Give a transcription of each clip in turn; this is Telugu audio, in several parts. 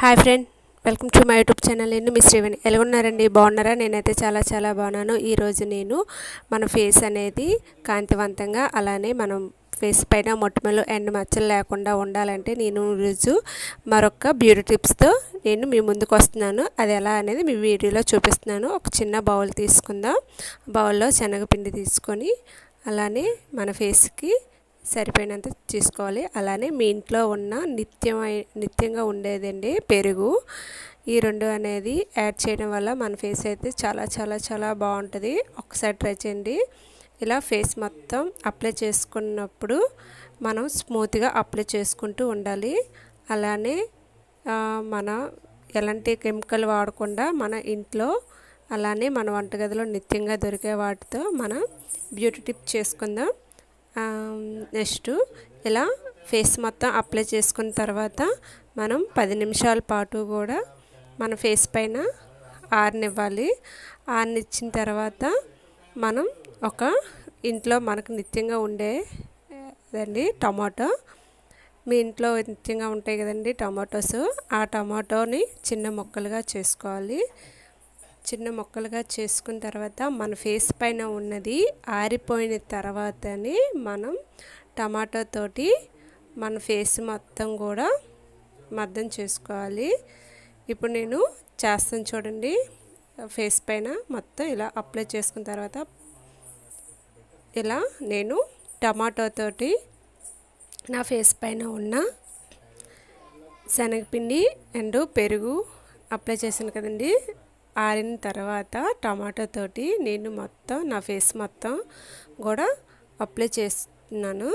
Hi friend welcome to my YouTube channel నేను మీ శ్రీవణి. ఎలాగున్నారండి బాగున్నారా? నేనైతే చాలా చాలా బాగున్నాను. ఈరోజు నేను మన ఫేస్ అనేది కాంతివంతంగా అలానే మనం ఫేస్ పైన మొట్టమొదలు ఎండ మచ్చలు లేకుండా ఉండాలంటే నేను ఈరోజు మరొక బ్యూటీ టిప్స్తో నేను మీ ముందుకు వస్తున్నాను. అది ఎలా అనేది మీ వీడియోలో చూపిస్తున్నాను. ఒక చిన్న బౌల్ తీసుకుందాం. బౌల్లో శనగపిండి తీసుకొని అలానే మన ఫేస్కి సరిపోయినంత తీసుకోవాలి. అలానే మీ ఇంట్లో ఉన్న నిత్యం నిత్యంగా ఉండేదండి పెరుగు. ఈ రెండు అనేది యాడ్ చేయడం వల్ల మన ఫేస్ అయితే చాలా చాలా చాలా బాగుంటుంది. ఒకసారి ట్రై చేయండి. ఇలా ఫేస్ మొత్తం అప్లై చేసుకున్నప్పుడు మనం స్మూత్గా అప్లై చేసుకుంటూ ఉండాలి. అలానే మన ఎలాంటి కెమికల్ వాడకుండా మన ఇంట్లో అలానే మన వంటగదిలో నిత్యంగా దొరికే వాటితో మనం బ్యూటీ టిప్ చేసుకుందాం. నెక్స్ట్ ఇలా ఫేస్ మొత్తం అప్లై చేసుకున్న తర్వాత మనం పది నిమిషాల పాటు కూడా మన ఫేస్ పైన ఆరనివ్వాలి. ఆరనిచ్చిన తర్వాత మనం ఒక ఇంట్లో మనకు నిత్యంగా ఉండే అండి టమాటో. మీ ఇంట్లో నిత్యంగా ఉంటాయి కదండి టమాటోస్. ఆ టమాటోని చిన్న ముక్కలుగా చేసుకోవాలి. చిన్న ముక్కలుగా చేసుకున్న తర్వాత మన ఫేస్ పైన ఉన్నది ఆరిపోయిన తర్వాతనే మనం టమాటో తోటి మన ఫేస్ మొత్తం కూడా మద్దం చేసుకోవాలి. ఇప్పుడు నేను చేస్తాను చూడండి. ఫేస్ పైన మొత్తం ఇలా అప్లై చేసుకున్న తర్వాత ఇలా నేను టమాటో తోటి నా ఫేస్ పైన ఉన్న శనగపిండి అండ్ పెరుగు అప్లై చేశాను కదండి. ఆరిన తర్వాత టమాటో తోటి నేను మొత్తం నా ఫేస్ మొత్తం కూడా అప్లై చేస్తున్నాను.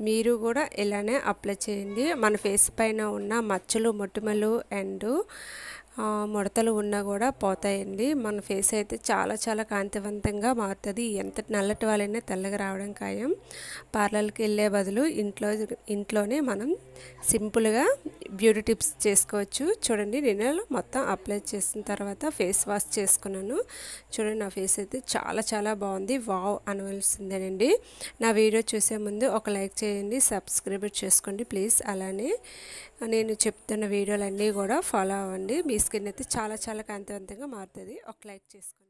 మీరు కూడా ఇలానే అప్లై చేయండి. మన ఫేస్ పైన ఉన్న మచ్చలు మొటిమలు అండ్ ముడతలు ఉన్నా కూడా పోతాయండి. మన ఫేస్ అయితే చాలా చాలా కాంతివంతంగా మారుతుంది. ఎంత నల్లటి వాళ్ళైనా తెల్లగా రావడం ఖాయం. పార్లర్కి వెళ్ళే బదులు ఇంట్లో ఇంట్లోనే మనం సింపుల్గా బ్యూటీ టిప్స్ చేసుకోవచ్చు. చూడండి నేను మొత్తం అప్లై చేసిన తర్వాత ఫేస్ వాష్ చేసుకున్నాను. చూడండి నా ఫేస్ అయితే చాలా చాలా బాగుంది. వావ్ అనవలసిందేనండి నా వీడియో చూసే ముందు ఒక లైక్ చేయండి సబ్స్క్రైబ్ చేసుకోండి ప్లీజ్. అలానే నేను చెప్తున్న వీడియోలన్నీ కూడా ఫాలో అవ్వండి. మీ స్కిన్ అయితే చాలా చాలా కాంతివంతంగా మారుతుంది. ఒక లైక్ చేసుకోండి.